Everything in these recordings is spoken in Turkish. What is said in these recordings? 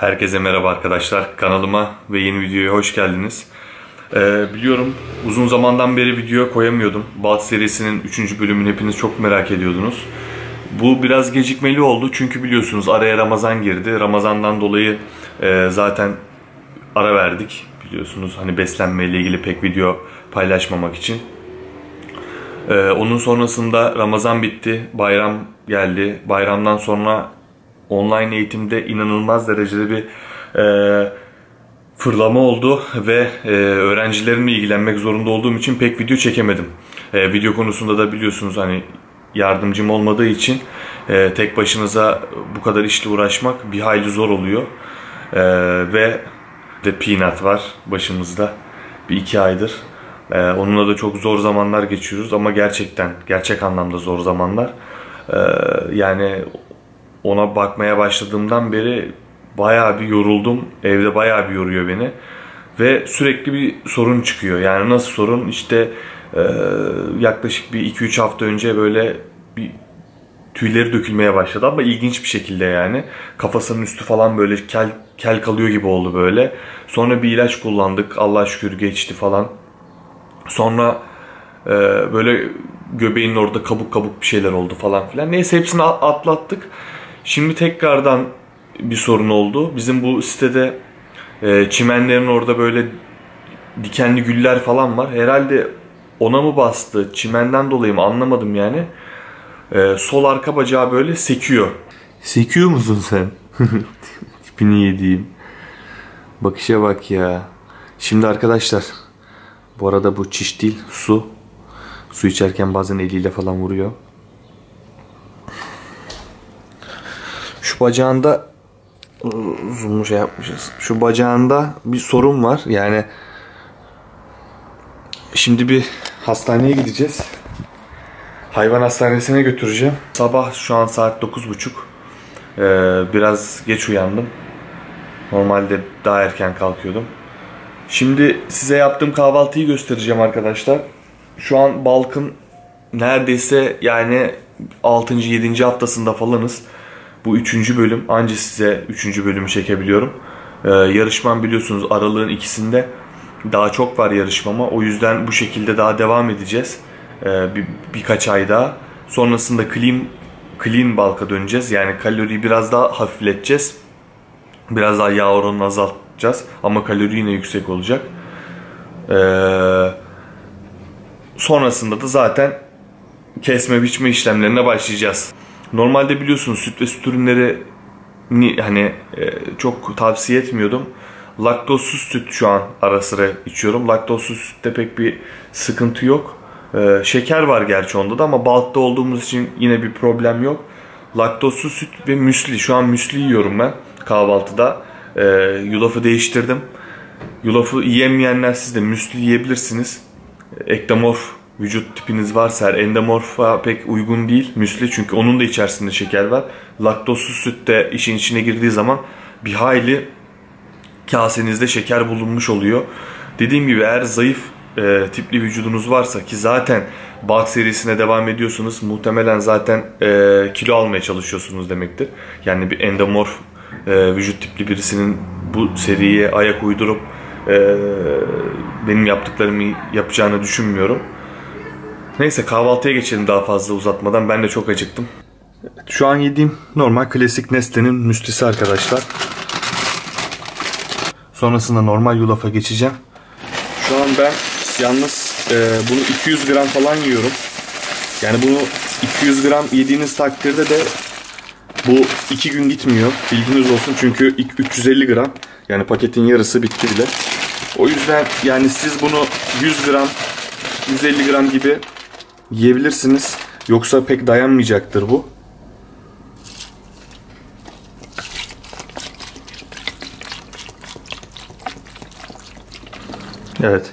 Herkese merhaba arkadaşlar. Kanalıma ve yeni videoya hoş geldiniz. Ee, biliyorum uzun zamandan beri video koyamıyordum. Balt serisinin 3. bölümünü hepiniz çok merak ediyordunuz. Bu biraz gecikmeli oldu çünkü biliyorsunuz araya Ramazan girdi. Ramazandan dolayı e, zaten ara verdik. Biliyorsunuz hani beslenmeyle ilgili pek video paylaşmamak için. Ee, onun sonrasında Ramazan bitti, bayram geldi. Bayramdan sonra online eğitimde inanılmaz derecede bir e, fırlama oldu ve e, öğrencilerimle ilgilenmek zorunda olduğum için pek video çekemedim. E, video konusunda da biliyorsunuz hani yardımcım olmadığı için e, tek başınıza bu kadar işle uğraşmak bir hayli zor oluyor. E, ve de Peanut var başımızda bir iki aydır. E, onunla da çok zor zamanlar geçiyoruz ama gerçekten gerçek anlamda zor zamanlar. E, yani ona bakmaya başladığımdan beri bayağı bir yoruldum. Evde bayağı bir yoruyor beni. Ve sürekli bir sorun çıkıyor. Yani nasıl sorun? İşte e, yaklaşık bir 2-3 hafta önce böyle bir tüyleri dökülmeye başladı ama ilginç bir şekilde yani. Kafasının üstü falan böyle kel, kel kalıyor gibi oldu böyle. Sonra bir ilaç kullandık. Allah şükür geçti falan. Sonra e, böyle göbeğinin orada kabuk kabuk bir şeyler oldu falan filan. Neyse hepsini atlattık. Şimdi tekrardan bir sorun oldu. Bizim bu sitede e, çimenlerin orada böyle dikenli güller falan var. Herhalde ona mı bastı, çimenden dolayı mı anlamadım yani. E, sol arka bacağı böyle sekiyor. Sekiyor musun sen? Tipini yediğim. Bakışa bak ya. Şimdi arkadaşlar bu arada bu çiş değil su. Su içerken bazen eliyle falan vuruyor. Şu bacağında zoom'u şey yapmışız. Şu bacağında bir sorun var. Yani şimdi bir hastaneye gideceğiz. Hayvan hastanesine götüreceğim. Sabah şu an saat 9.30. Ee, biraz geç uyandım. Normalde daha erken kalkıyordum. Şimdi size yaptığım kahvaltıyı göstereceğim arkadaşlar. Şu an Balk'ın neredeyse yani 6. 7. haftasında falanız. Bu üçüncü bölüm. Anca size üçüncü bölümü çekebiliyorum. Ee, yarışmam biliyorsunuz aralığın ikisinde. Daha çok var yarışmama. O yüzden bu şekilde daha devam edeceğiz. Ee, bir, birkaç ay daha. Sonrasında clean, clean balka döneceğiz. Yani kaloriyi biraz daha hafifleteceğiz. Biraz daha yağ oranını azaltacağız. Ama kalori yine yüksek olacak. Ee, sonrasında da zaten kesme biçme işlemlerine başlayacağız. Normalde biliyorsunuz süt ve süt ürünleri hani e, çok tavsiye etmiyordum. Laktozsuz süt şu an ara sıra içiyorum. Laktozsuz sütte pek bir sıkıntı yok. E, şeker var gerçi onda da ama balkta olduğumuz için yine bir problem yok. Laktozsuz süt ve müsli. Şu an müsli yiyorum ben kahvaltıda. E, yulafı değiştirdim. Yulafı yiyemeyenler siz de müsli yiyebilirsiniz. Ektomorf vücut tipiniz varsa endemorfa pek uygun değil müsli çünkü onun da içerisinde şeker var. Laktozsuz süt de işin içine girdiği zaman bir hayli kasenizde şeker bulunmuş oluyor. Dediğim gibi eğer zayıf e, tipli vücudunuz varsa ki zaten Bulk serisine devam ediyorsunuz muhtemelen zaten e, kilo almaya çalışıyorsunuz demektir. Yani bir endomorf e, vücut tipli birisinin bu seriye ayak uydurup e, benim yaptıklarımı yapacağını düşünmüyorum. Neyse kahvaltıya geçelim daha fazla uzatmadan. Ben de çok acıktım. Şu an yediğim normal klasik Nestle'nin müslisi arkadaşlar. Sonrasında normal yulafa geçeceğim. Şu an ben yalnız e, bunu 200 gram falan yiyorum. Yani bunu 200 gram yediğiniz takdirde de bu 2 gün gitmiyor. Bilginiz olsun çünkü 350 gram. Yani paketin yarısı bitti bile. O yüzden yani siz bunu 100 gram 150 gram gibi yiyebilirsiniz. Yoksa pek dayanmayacaktır bu. Evet.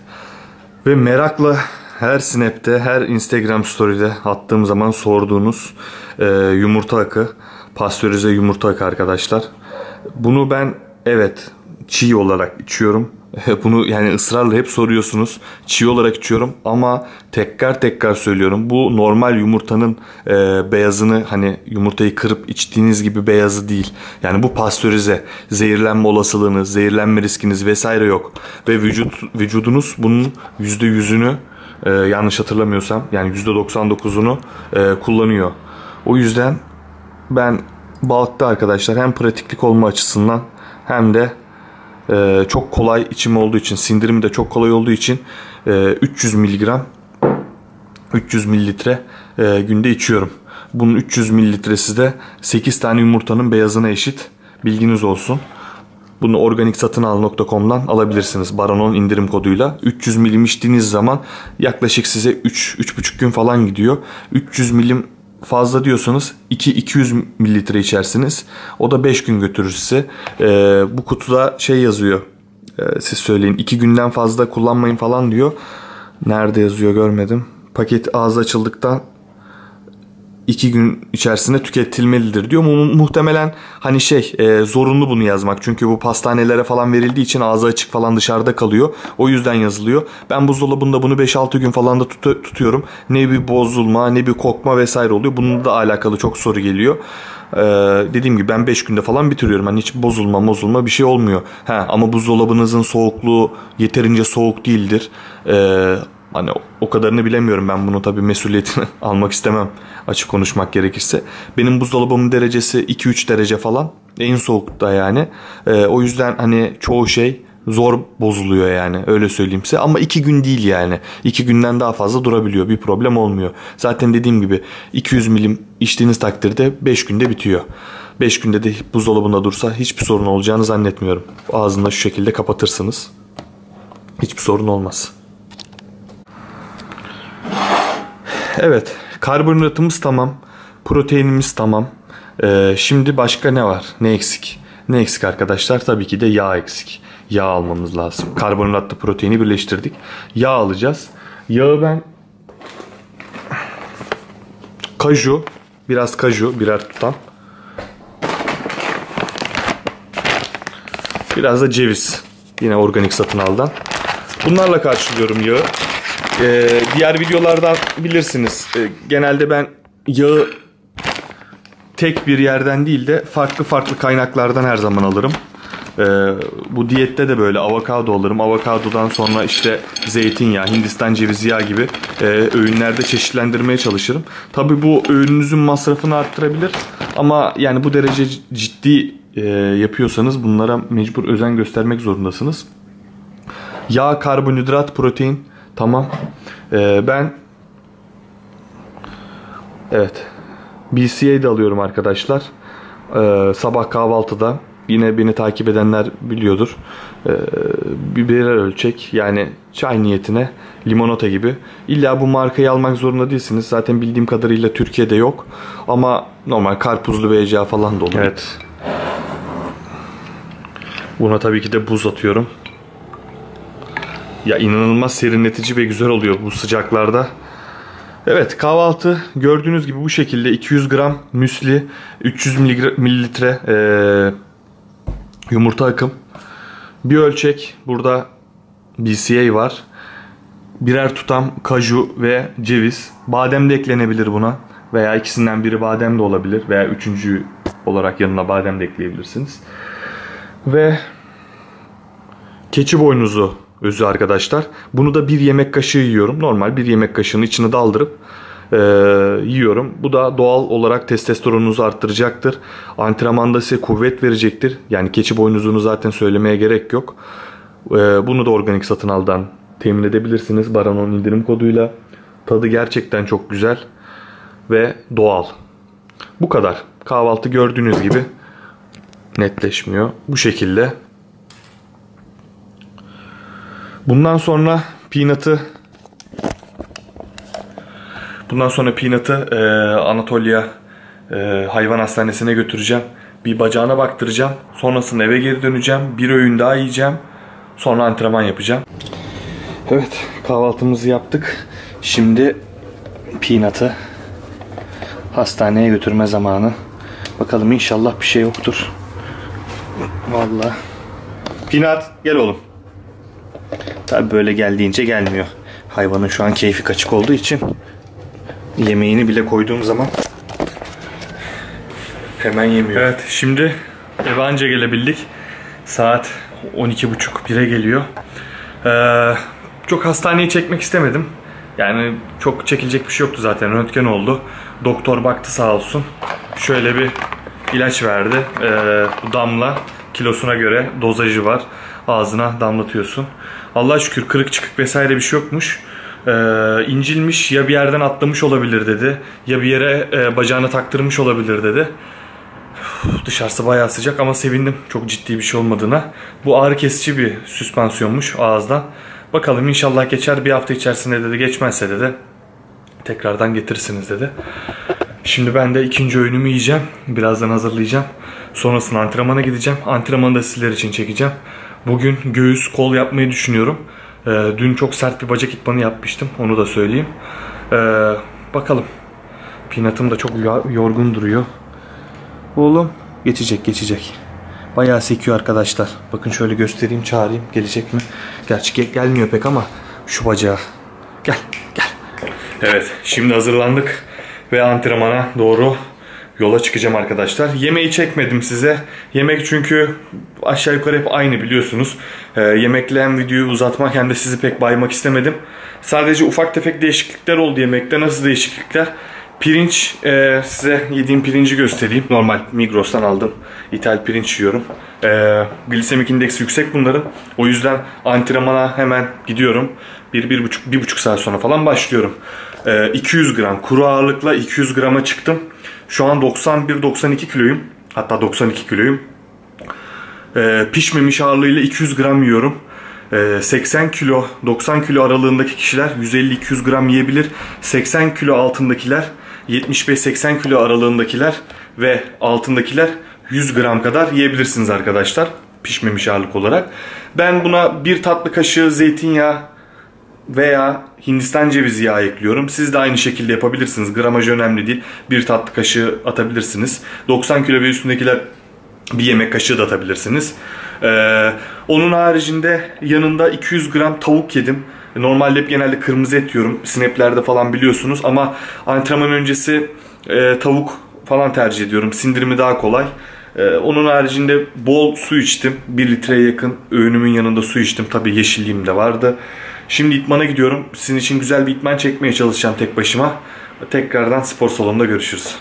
Ve merakla her snap'te, her Instagram story'de attığım zaman sorduğunuz e, yumurta akı, pastörize yumurta akı arkadaşlar. Bunu ben evet çiğ olarak içiyorum. Bunu yani ısrarla hep soruyorsunuz. Çiğ olarak içiyorum ama tekrar tekrar söylüyorum. Bu normal yumurtanın e, beyazını hani yumurtayı kırıp içtiğiniz gibi beyazı değil. Yani bu pastörize. Zehirlenme olasılığınız, zehirlenme riskiniz vesaire yok. Ve vücut vücudunuz bunun %100'ünü e, yanlış hatırlamıyorsam yani %99'unu e, kullanıyor. O yüzden ben balıkta arkadaşlar hem pratiklik olma açısından hem de e, çok kolay içim olduğu için sindirimi de çok kolay olduğu için e, 300 miligram 300 mililitre e, günde içiyorum. Bunun 300 mililitresi de 8 tane yumurtanın beyazına eşit. Bilginiz olsun. Bunu organiksatınal.com'dan alabilirsiniz. Baronon indirim koduyla. 300 milim içtiğiniz zaman yaklaşık size 3-3,5 gün falan gidiyor. 300 milim fazla diyorsanız 2-200 mililitre içersiniz. O da 5 gün götürür size. Ee, bu kutuda şey yazıyor. Ee, siz söyleyin 2 günden fazla kullanmayın falan diyor. Nerede yazıyor görmedim. Paket ağzı açıldıktan iki gün içerisinde tüketilmelidir diyor. Mu muhtemelen hani şey e, zorunlu bunu yazmak. Çünkü bu pastanelere falan verildiği için ağzı açık falan dışarıda kalıyor. O yüzden yazılıyor. Ben buzdolabında bunu 5-6 gün falan da tut tutuyorum. Ne bir bozulma ne bir kokma vesaire oluyor. Bununla da alakalı çok soru geliyor. Ee, dediğim gibi ben 5 günde falan bitiriyorum. Hani hiç bozulma bozulma bir şey olmuyor. Ha, ama buzdolabınızın soğukluğu yeterince soğuk değildir. Ee, Hani o kadarını bilemiyorum. Ben bunu tabii mesuliyetini almak istemem açık konuşmak gerekirse. Benim buzdolabımın derecesi 2-3 derece falan. En soğukta yani. Ee, o yüzden hani çoğu şey zor bozuluyor yani. Öyle söyleyeyim size. Ama iki gün değil yani. İki günden daha fazla durabiliyor. Bir problem olmuyor. Zaten dediğim gibi 200 milim içtiğiniz takdirde 5 günde bitiyor. 5 günde de buzdolabında dursa hiçbir sorun olacağını zannetmiyorum. Ağzını şu şekilde kapatırsınız. Hiçbir sorun olmaz Evet. Karbonhidratımız tamam. Proteinimiz tamam. Ee, şimdi başka ne var? Ne eksik? Ne eksik arkadaşlar? Tabii ki de yağ eksik. Yağ almamız lazım. Karbonhidratla proteini birleştirdik. Yağ alacağız. Yağı ben kaju, biraz kaju, birer tutam. Biraz da ceviz. Yine organik satın aldan. Bunlarla karşılıyorum yağı. Ee, diğer videolardan bilirsiniz. Ee, genelde ben yağı tek bir yerden değil de farklı farklı kaynaklardan her zaman alırım. Ee, bu diyette de böyle avokado alırım. Avokadodan sonra işte zeytinyağı, Hindistan cevizi yağı gibi e, öğünlerde çeşitlendirmeye çalışırım. Tabi bu öğününüzün masrafını arttırabilir. Ama yani bu derece ciddi e, yapıyorsanız bunlara mecbur özen göstermek zorundasınız. Yağ, karbonhidrat, protein Tamam. Ee, ben evet BCA de alıyorum arkadaşlar. Ee, sabah kahvaltıda yine beni takip edenler biliyordur. Ee, birer ölçek yani çay niyetine limonata gibi. İlla bu markayı almak zorunda değilsiniz. Zaten bildiğim kadarıyla Türkiye'de yok. Ama normal karpuzlu BCA falan da olur. Evet. Buna tabii ki de buz atıyorum. Ya inanılmaz serinletici ve güzel oluyor bu sıcaklarda. Evet kahvaltı gördüğünüz gibi bu şekilde. 200 gram müsli 300 mililitre e, yumurta akım. Bir ölçek burada BCA var. Birer tutam kaju ve ceviz. Badem de eklenebilir buna veya ikisinden biri badem de olabilir veya üçüncü olarak yanına badem de ekleyebilirsiniz. Ve keçi boynuzu özü arkadaşlar. Bunu da bir yemek kaşığı yiyorum. Normal bir yemek kaşığının içine daldırıp e, yiyorum. Bu da doğal olarak testosteronunuzu arttıracaktır. Antrenmanda size kuvvet verecektir. Yani keçi boynuzunu zaten söylemeye gerek yok. E, bunu da organik satın aldan temin edebilirsiniz. Baranon indirim koduyla. Tadı gerçekten çok güzel ve doğal. Bu kadar. Kahvaltı gördüğünüz gibi netleşmiyor. Bu şekilde Bundan sonra Peanut'ı Bundan sonra Peanut'ı e, Anatolia e, hayvan hastanesine götüreceğim. Bir bacağına baktıracağım. Sonrasında eve geri döneceğim. Bir öğün daha yiyeceğim. Sonra antrenman yapacağım. Evet kahvaltımızı yaptık. Şimdi Peanut'ı hastaneye götürme zamanı. Bakalım inşallah bir şey yoktur. Vallahi. Peanut gel oğlum. Tabi böyle geldiğince gelmiyor. Hayvanın şu an keyfi kaçık olduğu için yemeğini bile koyduğum zaman hemen yemiyor. Evet şimdi eve anca gelebildik. Saat 12.30-1'e geliyor. Ee, çok hastaneyi çekmek istemedim. Yani çok çekilecek bir şey yoktu zaten. Röntgen oldu. Doktor baktı sağ olsun. Şöyle bir ilaç verdi. Ee, bu damla kilosuna göre dozajı var. Ağzına damlatıyorsun. Allah şükür kırık çıkık vesaire bir şey yokmuş. Ee, incilmiş ya bir yerden atlamış olabilir dedi. Ya bir yere e, bacağını taktırmış olabilir dedi. Dışarısı bayağı sıcak ama sevindim çok ciddi bir şey olmadığına. Bu ağrı kesici bir süspansiyonmuş ağızdan. Bakalım inşallah geçer bir hafta içerisinde dedi geçmezse dedi tekrardan getirirsiniz dedi. Şimdi ben de ikinci öğünümü yiyeceğim. Birazdan hazırlayacağım. Sonrasında antrenmana gideceğim. Antrenmanı da sizler için çekeceğim. Bugün göğüs kol yapmayı düşünüyorum. Ee, dün çok sert bir bacak itmanı yapmıştım. Onu da söyleyeyim. Ee, bakalım. Pinatım da çok yorgun duruyor. Oğlum geçecek geçecek. Bayağı sekiyor arkadaşlar. Bakın şöyle göstereyim çağırayım. Gelecek mi? Gerçi gelmiyor pek ama şu bacağı. Gel gel. Evet şimdi hazırlandık. Ve antrenmana doğru yola çıkacağım arkadaşlar. Yemeği çekmedim size. Yemek çünkü aşağı yukarı hep aynı biliyorsunuz. Ee, yemekle hem videoyu uzatmak hem de sizi pek baymak istemedim. Sadece ufak tefek değişiklikler oldu yemekte. Nasıl değişiklikler? Pirinç, e, size yediğim pirinci göstereyim. Normal Migros'tan aldım. İthal pirinç yiyorum. E, glisemik indeksi yüksek bunların. O yüzden antrenmana hemen gidiyorum. Bir, bir buçuk, bir buçuk saat sonra falan başlıyorum. E, 200 gram kuru ağırlıkla 200 grama çıktım. Şu an 91-92 kiloyum. Hatta 92 kiloyum. E, pişmemiş ağırlığıyla 200 gram yiyorum. 80 kilo 90 kilo aralığındaki kişiler 150-200 gram yiyebilir. 80 kilo altındakiler 75-80 kilo aralığındakiler ve altındakiler 100 gram kadar yiyebilirsiniz arkadaşlar. Pişmemiş ağırlık olarak. Ben buna bir tatlı kaşığı zeytinyağı veya Hindistan cevizi yağı ekliyorum. Siz de aynı şekilde yapabilirsiniz. Gramaj önemli değil. Bir tatlı kaşığı atabilirsiniz. 90 kilo ve üstündekiler bir yemek kaşığı da atabilirsiniz. Ee, onun haricinde yanında 200 gram tavuk yedim. Normalde hep genelde kırmızı et yiyorum. Snaplerde falan biliyorsunuz ama antrenman öncesi e, tavuk falan tercih ediyorum. Sindirimi daha kolay. Ee, onun haricinde bol su içtim. 1 litreye yakın öğünümün yanında su içtim. Tabi yeşilliğim de vardı. Şimdi itmana gidiyorum. Sizin için güzel bir itman çekmeye çalışacağım tek başıma. Tekrardan spor salonunda görüşürüz.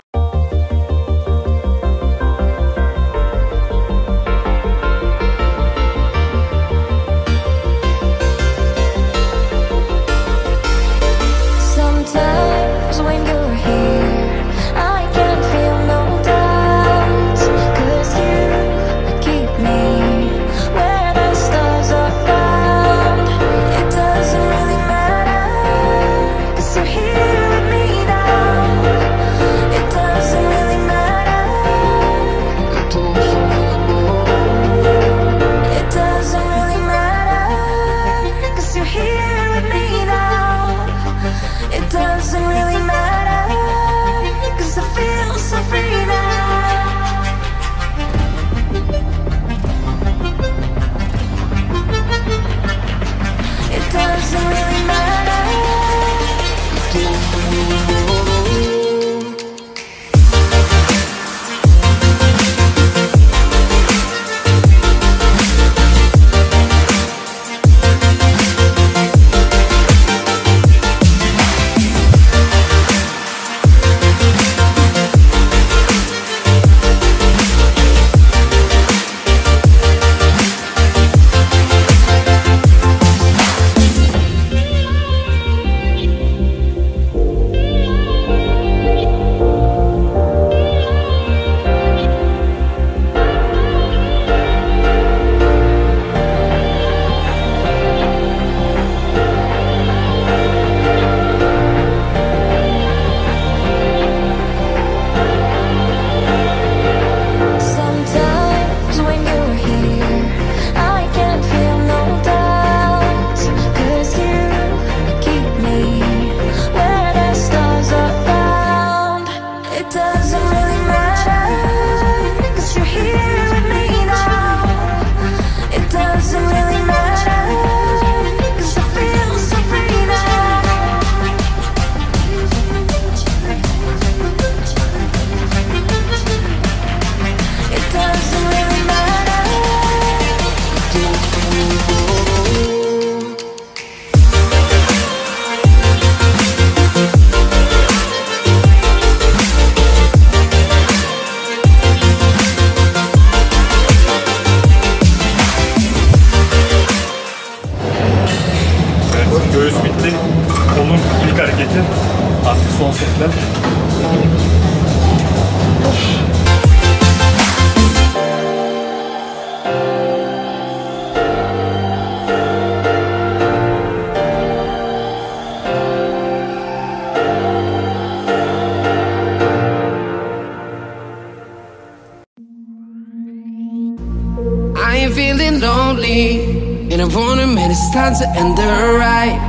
Feeling lonely. And I wanna it's time to end the ride.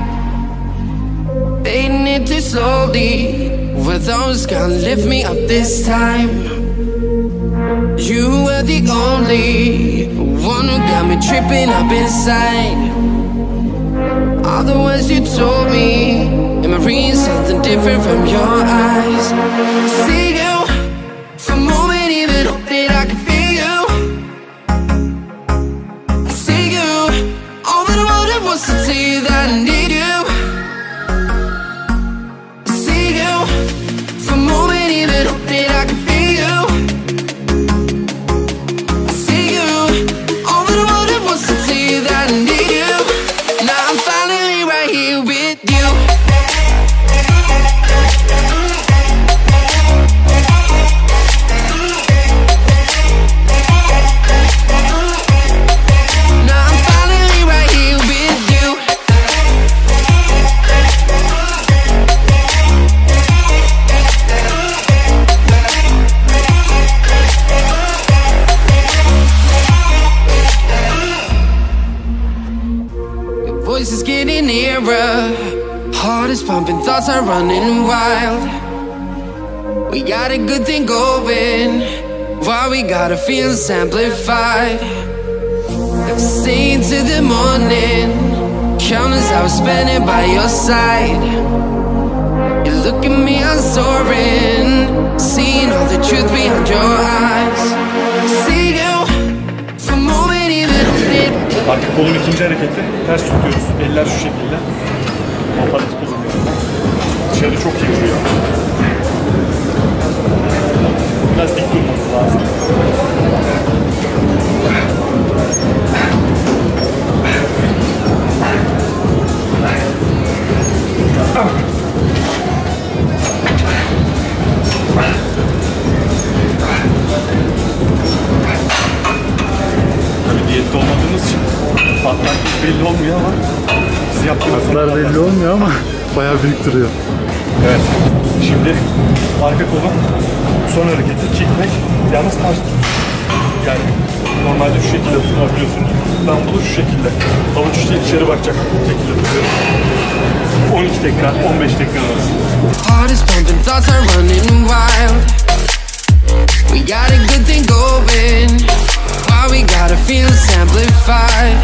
Fading it too slowly. Were those gonna lift me up this time? You were the only one who got me tripping up inside. All the words you told me, am I reading something different from your eyes? See you wild. We got a good thing going. Why we gotta feel amplified? Staying to the morning. Countless hours spending by your side. You look at me, I'm soaring. Seeing all the truth behind your eyes. See you for moment, even Arka kolun ikinci hareketi. Ters tutuyoruz. Eller şu şekilde. Aparatı kullanıyorum. Dışarı çok iyi vuruyor. Biraz dik durmamız lazım. Bayağı büyük duruyor. Evet. Şimdi arka kolun son hareketi kickback. Yalnız ters. Yani normalde şu şekilde tutunabiliyorsunuz. Ben bunu şu şekilde avuç içi dışarı bakacak şekilde tutuyorum. 12 tekrar, 15 tekrar arası. Heart is pumping, thoughts are running wild. We got a good thing going. Why we gotta feel amplified?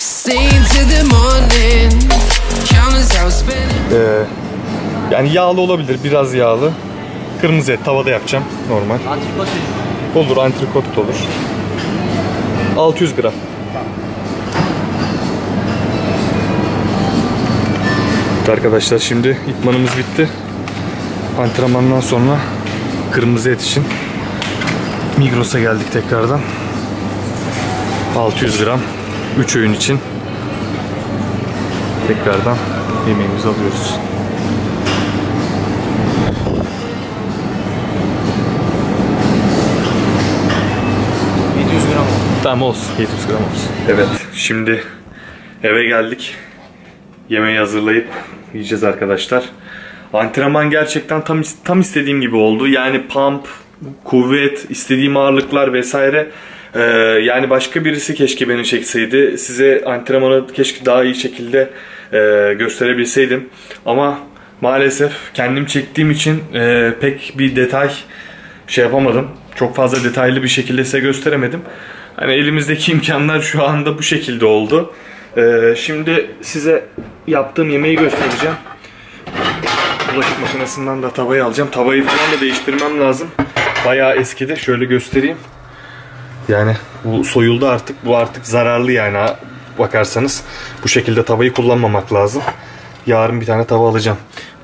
Staying to the morning. Ee, yani yağlı olabilir, biraz yağlı. Kırmızı et tavada yapacağım normal. Antrikot Olur, antrikot da olur. 600 gram. Evet Arkadaşlar şimdi itmanımız bitti. Antrenmandan sonra kırmızı et için Migros'a geldik tekrardan. 600 gram 3 öğün için tekrardan yemeğimizi alıyoruz. Tamam olsun. 700 gram olsun. Evet şimdi eve geldik. Yemeği hazırlayıp yiyeceğiz arkadaşlar. Antrenman gerçekten tam tam istediğim gibi oldu. Yani pump, kuvvet, istediğim ağırlıklar vesaire. Ee, yani başka birisi keşke beni çekseydi. Size antrenmanı keşke daha iyi şekilde e, gösterebilseydim. Ama maalesef kendim çektiğim için e, pek bir detay şey yapamadım. Çok fazla detaylı bir şekilde size gösteremedim. Hani elimizdeki imkanlar şu anda bu şekilde oldu. Ee, şimdi size yaptığım yemeği göstereceğim. Bulaşık makinesinden de tavayı alacağım. Tavayı falan da değiştirmem lazım. Bayağı eskidi. Şöyle göstereyim. Yani bu soyuldu artık. Bu artık zararlı yani bakarsanız. Bu şekilde tavayı kullanmamak lazım. Yarın bir tane tava alacağım.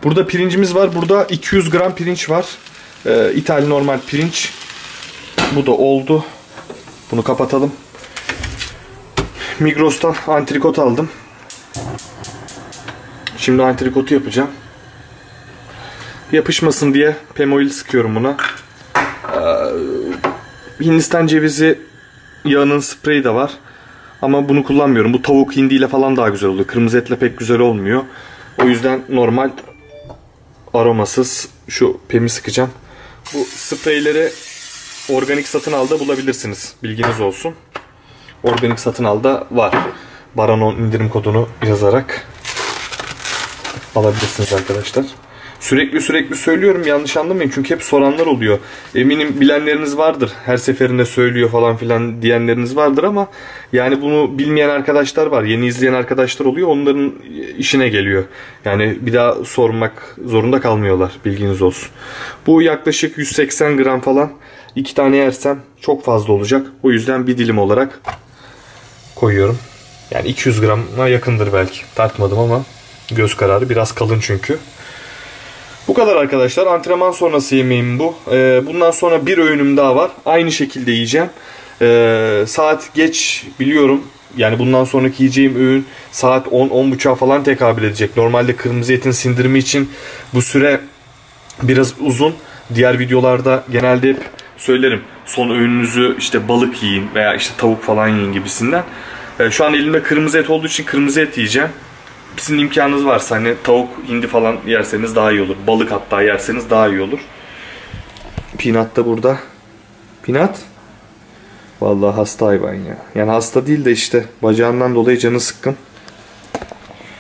Burada pirincimiz var. Burada 200 gram pirinç var. Ee, İthal normal pirinç. Bu da oldu. Bunu kapatalım. Migros'tan antrikot aldım. Şimdi antrikotu yapacağım. Yapışmasın diye pemoil sıkıyorum buna. Ee, Hindistan cevizi yağının spreyi de var. Ama bunu kullanmıyorum. Bu tavuk hindiyle falan daha güzel oluyor. Kırmızı etle pek güzel olmuyor. O yüzden normal aromasız şu pemi sıkacağım. Bu spreyleri organik satın alda bulabilirsiniz. Bilginiz olsun. organik satın alda var. Baranon indirim kodunu yazarak alabilirsiniz arkadaşlar. Sürekli sürekli söylüyorum yanlış anlamayın çünkü hep soranlar oluyor. Eminim bilenleriniz vardır. Her seferinde söylüyor falan filan diyenleriniz vardır ama yani bunu bilmeyen arkadaşlar var. Yeni izleyen arkadaşlar oluyor. Onların işine geliyor. Yani bir daha sormak zorunda kalmıyorlar. Bilginiz olsun. Bu yaklaşık 180 gram falan. iki tane yersem çok fazla olacak. O yüzden bir dilim olarak koyuyorum. Yani 200 grama yakındır belki. Tartmadım ama göz kararı biraz kalın çünkü. Bu kadar arkadaşlar. Antrenman sonrası yemeğim bu. Ee, bundan sonra bir öğünüm daha var. Aynı şekilde yiyeceğim. Ee, saat geç biliyorum. Yani bundan sonraki yiyeceğim öğün saat 10-10.30'a falan tekabül edecek. Normalde kırmızı etin sindirimi için bu süre biraz uzun. Diğer videolarda genelde hep söylerim. Son öğününüzü işte balık yiyin veya işte tavuk falan yiyin gibisinden. Ee, şu an elimde kırmızı et olduğu için kırmızı et yiyeceğim sizin imkanınız varsa hani tavuk, hindi falan yerseniz daha iyi olur. Balık hatta yerseniz daha iyi olur. Peanut da burada. Peanut? Vallahi hasta hayvan ya. Yani hasta değil de işte bacağından dolayı canı sıkkın.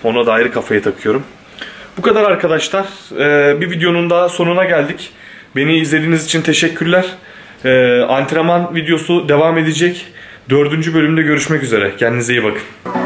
Ona da ayrı kafaya takıyorum. Bu kadar arkadaşlar. Ee, bir videonun daha sonuna geldik. Beni izlediğiniz için teşekkürler. Ee, antrenman videosu devam edecek. Dördüncü bölümde görüşmek üzere. Kendinize iyi bakın.